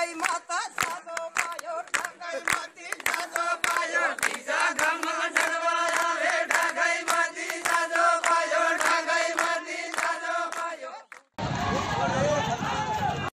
My thoughts.